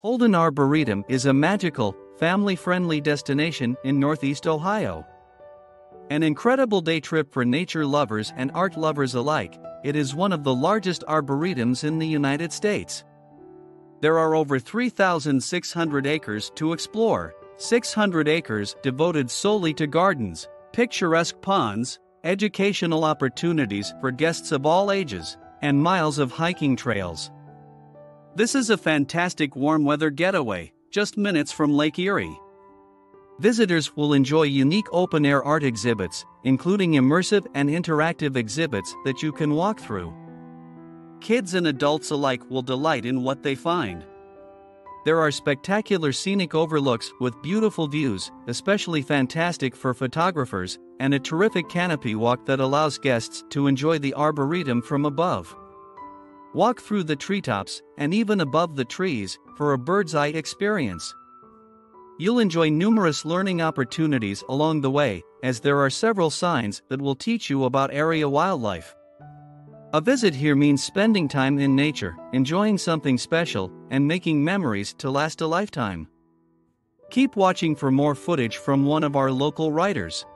Holden Arboretum is a magical, family friendly destination in Northeast Ohio. An incredible day trip for nature lovers and art lovers alike, it is one of the largest arboretums in the United States. There are over 3,600 acres to explore, 600 acres devoted solely to gardens, picturesque ponds, educational opportunities for guests of all ages, and miles of hiking trails. This is a fantastic warm weather getaway, just minutes from Lake Erie. Visitors will enjoy unique open air art exhibits, including immersive and interactive exhibits that you can walk through. Kids and adults alike will delight in what they find. There are spectacular scenic overlooks with beautiful views, especially fantastic for photographers, and a terrific canopy walk that allows guests to enjoy the arboretum from above. Walk through the treetops and even above the trees for a bird's eye experience. You'll enjoy numerous learning opportunities along the way, as there are several signs that will teach you about area wildlife. A visit here means spending time in nature, enjoying something special, and making memories to last a lifetime. Keep watching for more footage from one of our local writers.